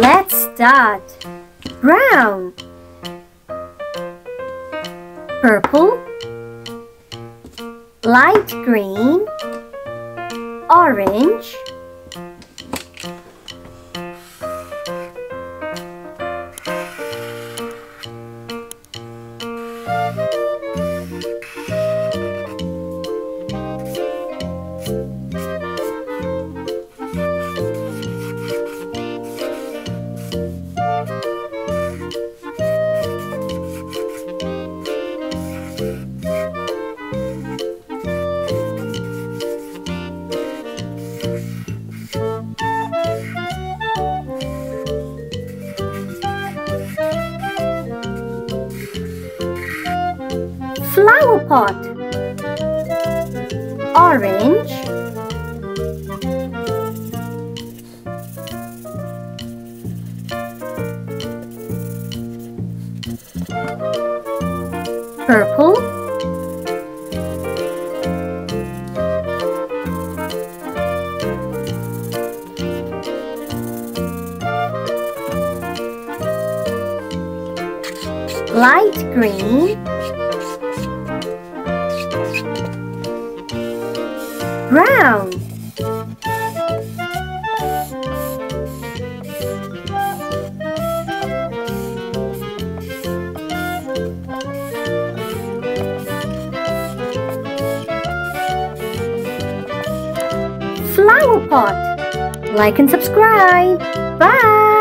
Let's start. Brown. Purple. Light green. Orange Flower pot. Orange. Purple. Light green brown flower pot. Like and subscribe. Bye